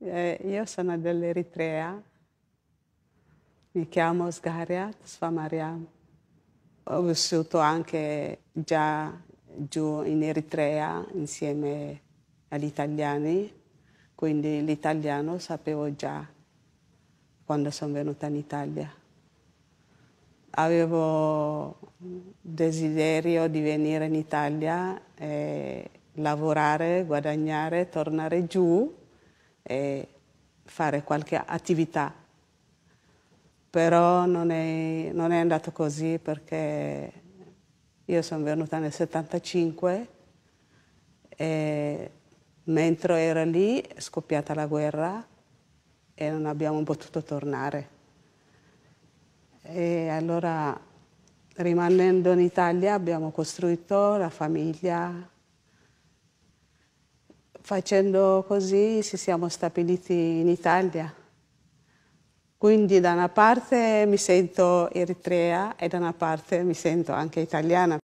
Eh, io sono dell'Eritrea, mi chiamo Sgaria Sfamariam. Ho vissuto anche già giù in Eritrea insieme agli italiani, quindi l'italiano sapevo già quando sono venuta in Italia. Avevo desiderio di venire in Italia, e lavorare, guadagnare, tornare giù e fare qualche attività. Però non è, non è andato così perché io sono venuta nel 75 e mentre ero lì è scoppiata la guerra e non abbiamo potuto tornare. E allora rimanendo in Italia abbiamo costruito la famiglia, Facendo così ci siamo stabiliti in Italia. Quindi da una parte mi sento eritrea e da una parte mi sento anche italiana.